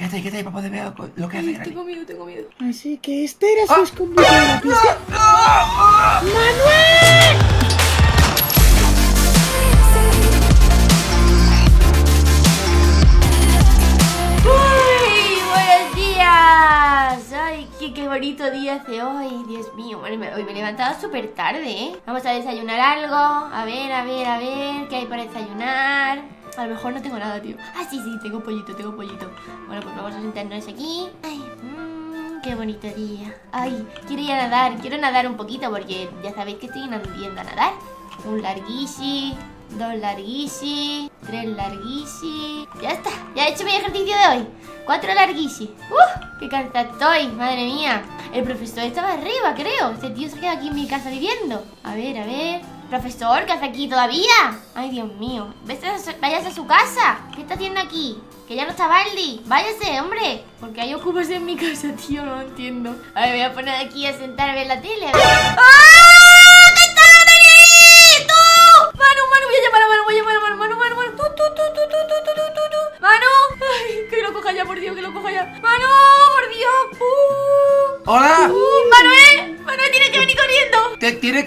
Quédate ahí, quédate ahí para poder ver lo que hace tengo miedo, tengo miedo. Así que este era su Ah. escondite de la pista. ¡Ah! ¡Manuel! ¡Uy! ¡Buenos días! ¡Ay, qué, qué bonito día hace hoy! Dios mío, bueno, me- hoy me he levantado súper tarde, ¿eh? Vamos a desayunar algo. A ver, a ver, a ver, ¿qué hay para desayunar? A lo mejor no tengo nada, tío. Ah, sí, sí, tengo pollito, tengo pollito. Bueno, pues vamos a sentarnos aquí. Ay, mmm, qué bonito día. Ay, quiero ir a nadar, quiero nadar un poquito porque ya sabéis que estoy aprendiendo a nadar. Un larguisi, dos larguisi, tres larguisi. Ya está, ya he hecho mi ejercicio de hoy. Cuatro larguisi. ¡Uh! ¡Qué cansada estoy! ¡Madre mía! El profesor estaba arriba, creo. Este tío se queda aquí en mi casa viviendo. A ver, a ver. Profesor, ¿qué hace aquí todavía? Ay, Dios mío. Váyase a su casa. ¿Qué está haciendo aquí? Que ya no está Baldi. Váyase, hombre. Porque hay ocupas en mi casa, tío. No lo entiendo. A ver, voy a poner aquí a sentarme en la tele. ¡Ah!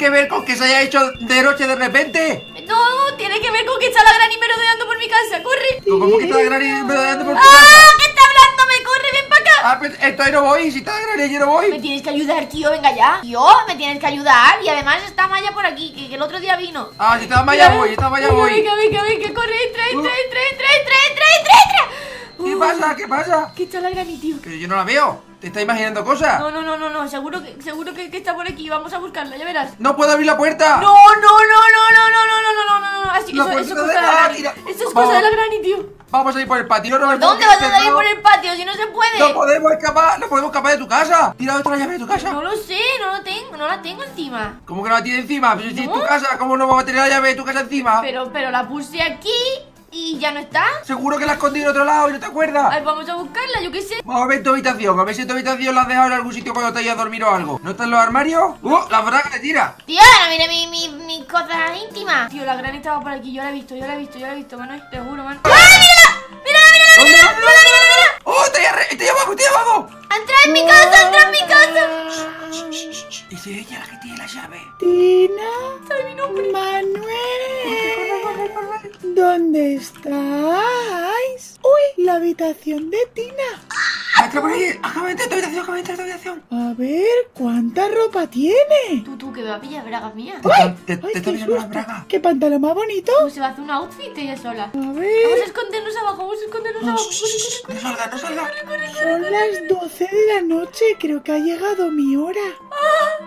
Que ver con que se haya hecho de noche de repente? No, tiene que ver con que está la gran y merodeando por mi casa. ¡Corre! ¿Cómo que está Granny merodeando por tu ¡Ah! casa? ¿Qué está hablándome? ¡Corre, ven para acá! Ah, pues ahí no voy, si está Granny yo no Me voy. tienes que ayudar, tío, venga ya. Tío, me tienes que ayudar. Y además está Maya por aquí, que, que el otro día vino. Ah, si estaba Maya voy, si estaba Maya voy. Venga, venga, venga, corre, entra, entra, entra, entra, entra, entra, entra. ¿Qué Uh, pasa? ¿Qué pasa? ¿Qué está la gran y tío? Que yo no la veo. ¿Te está imaginando cosas? No, no, no, no, no, seguro que, seguro que, que está por aquí. Vamos a buscarla, ya verás. ¡No puedo abrir la puerta! No, no, no, no, no, no, no, no, no, no, no, así, La eso, eso cosa de la- la Granny. tira. Eso es Vamos. cosa de la Granny, tío. Vamos a ir por el patio. No, ¿Dónde vas a ir por el patio si no se puede? No podemos escapar, no podemos escapar de tu casa. Tira otra llave de tu casa. No lo sé, no lo tengo, no la tengo encima. ¿Cómo que no la tiene encima? Pues si es tu casa, ¿cómo no vamos a tener la llave de tu casa encima? Pero, pero la puse aquí y ya no está. Seguro que la has escondido en otro lado y no te acuerdas. Ay, vamos a buscarla, yo qué sé. Vamos a ver tu habitación, a ver si tu habitación la has dejado en algún sitio cuando te hayas a dormir o algo. ¿No están los armarios? ¡Uh! ¡La braga te tira! Tío, mira mi, mi, mis cosas íntimas. Tío, la gran estaba por aquí, yo la he visto, yo la he visto, yo la he visto, Manuel, te juro, man. ¡Ah, mírala! ¡Mírala, mírala, mírala! ¡Mírala, mírala, mírala! ¡Oh! ¡Está ahí, está ahí abajo, está ahí abajo! ¡Entra en mi casa, entra en mi casa! Es ella la que tiene la llave. Tina, ¿Sabe mi nombre? Manuel, ¿dónde estáis? Uy, la habitación de Tina. ¡Entra por ahí! ¡Acaba de entrar en tu habitación, acaba de entrar en tu habitación! A ver, ¿cuánta ropa tiene? Tú, tú, que me va a pillar bragas mías. Te, está- te, Ay, te está qué mirando la susto. braga. ¿Qué pantalón más bonito? Pues se va a hacer un outfit ella sola. A Vamos a ver, escondernos abajo, vamos a escondernos abajo. Corre, corre, No salga, no salga. son las 12 de la noche. Creo que ha llegado mi hora.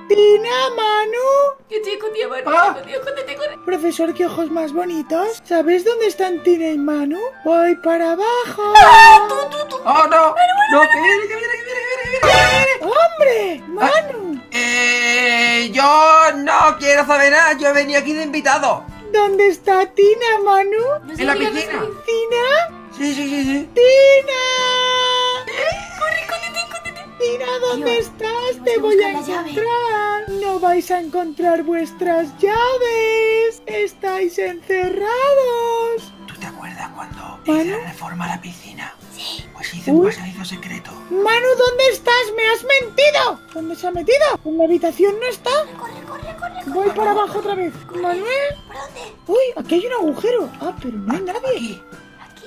Tina, Manu. Yo estoy escondida, Manu, Ah. escóndete, corre. Profesor, qué ojos más bonitos. ¿Sabes dónde están Tina y Manu? Voy para abajo. ¡Ah, tú, tú, tú! ¡Oh, no! ¡No, que viene, que viene, que viene, que viene, que viene, que viene! ¡Hombre! ¡Manu! Eh, yo no quiero saber nada, yo venido aquí de invitado. ¿Dónde está Tina, Manu? No En la sabía, no piscina. A encontrar vuestras llaves. Estáis encerrados. ¿Tú te acuerdas cuando ¿Manu? hice la reforma a la piscina? Sí. Pues hice un pasadizo secreto. Manu, ¿dónde estás? ¡Me has mentido! ¿Dónde se ha metido? ¿En la habitación no está? Corre, corre, corre. Voy para abajo otra vez. Manuel. ¿Por dónde? Uy, aquí hay un agujero. Ah, pero no hay nadie. Aquí, ¿Aquí?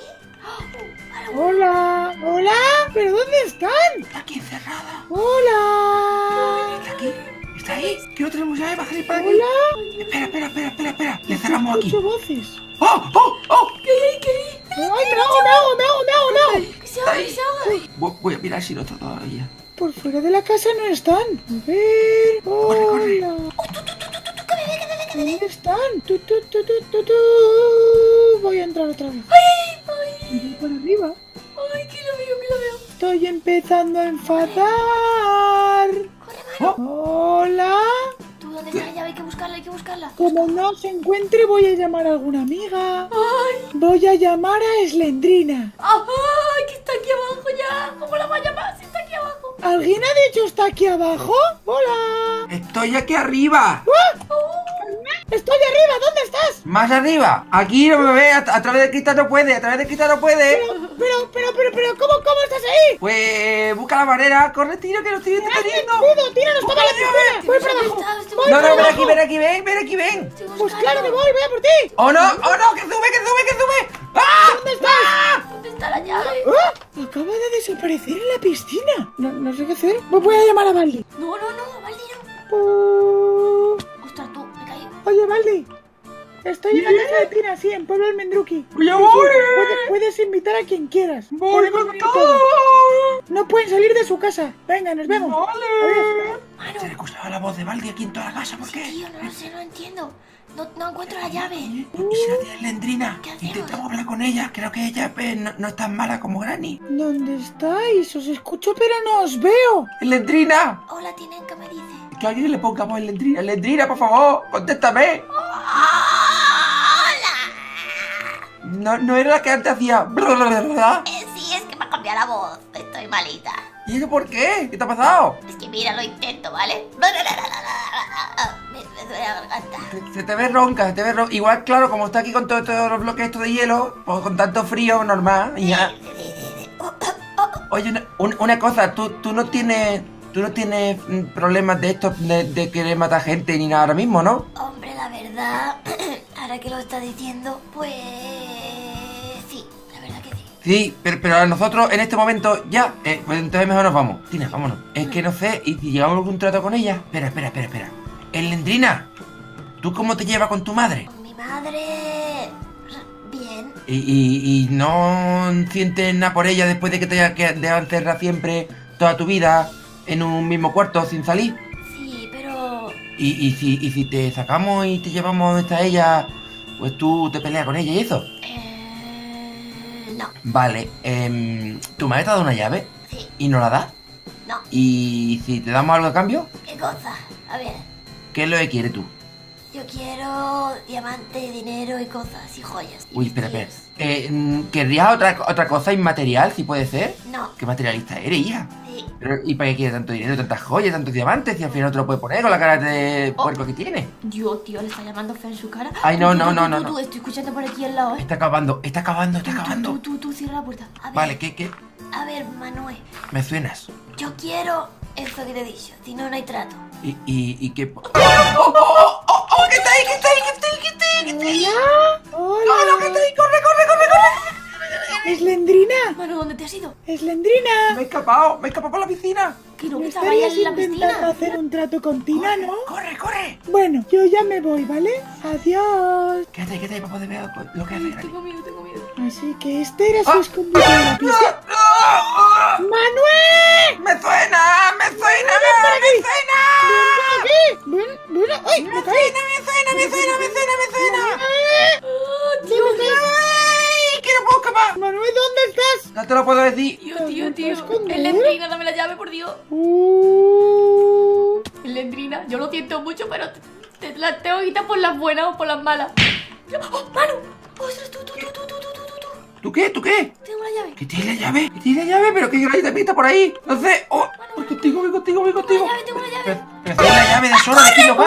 ¡Oh! Hola. Hola. ¿Pero dónde están? está aquí encerrada. Hola. Que tenemos llave para salir para aquí. Hola. Espera, espera, espera, espera, espera. Le cerramos aquí. Voces. ¡Oh, oh, oh! ¿Qué hay, qué hay? ¡Ay, me hago, me hago, me hago, me hago, me hago! Que se haga, que se haga. Voy, a mirar si no está todavía. Por fuera de la casa no están. A ver. Corre, corre. Hola. ¿Dónde están? Tu, tu, tu, tu, tu, tu. Voy a entrar otra vez. Ay, ay, voy por arriba. ay, que lo veo, que lo veo. Estoy empezando a enfadar. Hola. ¿Tú dónde está la llave? Hay que buscarla, hay que buscarla. Como no se encuentre, voy a llamar a alguna amiga. Ay, Voy a llamar a Slendrina. ay, que está aquí abajo ya. ¿Cómo la va a llamar si está aquí abajo? ¿Alguien ha dicho está aquí abajo? Hola. Estoy aquí arriba. Estoy arriba, ¿dónde estás? Más arriba. Aquí no me ve. A, a través del cristal no puede. A través del cristal no puede. pero, pero, pero, pero, ¿cómo, cómo estás ahí? Pues busca la manera. Corre, tiro, que lo estoy deteniendo. ¡Pudo! ¡Tíranos para la piscina! ¡Voy para abajo! No, no, ven aquí, ven aquí, ven, ven aquí, ven. Pues buscando. claro que voy, voy a por ti. ¡Oh no! ¡Oh no! ¡Que sube, que sube, que sube! ¡Ah! ¿Dónde estás? ¿Dónde está la llave? ¡Ah! Acaba de desaparecer en la piscina. No, no sé qué hacer. Voy a llamar a Baldi. No, no, no, Valdi, no. Uh, Ostras, tú, me caí. Oye, Baldi. Estoy en la casa de Tina, sí, en Pueblo del Mendruki. ¡Ya voy! puedes, puedes invitar a quien quieras. ¡Voy Podemos con todo! todos. No pueden salir de su casa. Venga, nos vemos. ¡Vale! Mano, Se le escuchaba la voz de Baldi aquí en toda la casa, ¿por qué? tío, no lo sé, no entiendo. No, no encuentro la llave. ¿Y si la tienes Lendrina? ¿Qué hacemos? Intentamos hablar con ella. Creo que ella pues, no, no es tan mala como Granny. ¿Dónde estáis? Os escucho, pero no os veo. ¡Lendrina! Hola, tienen que me dice. Que alguien le ponga voz en Lendrina. ¡Lendrina, por favor! ¡Contéstame! No, no era la que antes hacía. ¿Verdad? Eh, sí, es que me ha cambiado la voz. Estoy malita. ¿Y eso por qué? ¿Qué te ha pasado? Es que mira, lo intento, ¿vale? Me, duele la garganta. Se- te ve ronca, se te ve ronca. Igual, claro, como está aquí con todos estos los bloques estos de hielo, pues con tanto frío, normal. Y ya. Oye, una, un- una cosa, tú, tú no tienes. Tú no tienes mm, problemas de estos de, de querer matar gente ni nada ahora mismo, ¿no? Hombre, la verdad, ahora que lo está diciendo, pues... sí. Pero, pero a nosotros en este momento ya. Eh, pues entonces mejor nos vamos. Tina, vámonos. Es que no sé, ¿y si llegamos a algún trato con ella? Espera, espera, espera, espera. Elendrina, ¿tú cómo te llevas con tu madre? Con mi madre... Bien. ¿Y, y, y no sientes nada por ella después de que te haya quedado encerrada siempre toda tu vida en un mismo cuarto sin salir? Sí, pero... Y, y si, y si te sacamos y te llevamos está ella, pues tú te peleas con ella y eso. Eh... No, Vale, em, ¿tu madre te ha dado una llave sí, y no la da? no. ¿Y si te damos algo a cambio? ¿Qué cosa? A ver, ¿Qué es lo que quieres tú? yo quiero diamante, dinero y cosas y joyas. Uy, espera, espera. Eh, mm, ¿Querrías otra, otra cosa inmaterial, si puede ser? No, ¿Qué materialista eres, hija? sí. Pero, ¿Y para qué quieres tanto dinero, tantas joyas, tantos diamantes? Y al final no te lo puedes poner con la cara de Oh. puerco que tiene. Dios, tío, le está llamando feo en su cara. Ay, no, Tú, no, tú, no, tú, no, tú, no. tú, estoy escuchando por aquí al lado, ¿eh? Está acabando, está acabando, está acabando. Tú, tú, tú, cierra la puerta. A ver, Vale, ¿qué, qué? a ver, Manuel. Me suenas. Yo quiero eso que te he dicho. Si no, no hay trato. ¿Y, y, y qué? ¡Oh, oh, oh, oh, oh, oh! ¿Qué está ahí? ¿Qué está ahí? ¿Qué está ahí? ¿Qué está ahí? ¿Qué está ahí? Hola. ¡No, no, que está ahí! ¡Corre, corre, corre, corre! Eslendrina. Manu, ¿dónde te has ido? Me Eslendrina. he escapado, me he escapado por la piscina. Que no, ¿No que estaba ahí en la intentando piscina. hacer un trato con Tina, no? ¡Corre, corre! Bueno, yo ya me voy, ¿vale? Adiós. Quédate, quédate para poder ver lo que hace. Tengo miedo, tengo miedo. Así que este era su Ah. escondite de la piscina. ¡Ah! ¡Manuel! ¡Me suena! ¡Me suena! por ¡Me suena! ¡Ven aquí! ¡Ven, ven! ¡Ay, me caí! ¡Me suena, me suena, me suena, me suena! ¿Dónde estás? ¡Ay! ¡Que no puedo escapar! Manuel, ¿dónde estás? No te lo puedo decir. Tío, ¿Te tío, tío. esconder? El Lendrina, dame la llave, por Dios. Uh, El Lendrina, yo lo siento mucho, pero te, te la tengo que quitar por las buenas o por las malas. ¡Oh, Manu! ¡Ostras, tú, tú, tú, tú, tú, tú, tú, tú! ¿Tú qué? ¿Tú qué? Tengo la llave. ¿Que tienes la llave? ¿Que tienes la llave? ¿Pero qué Granny te pinta por ahí? No sé. ¡Oh! Voy contigo, voy contigo, voy contigo. llave, tengo la llave. Pero, pero tienes la llave de Sora de Kilo Cat.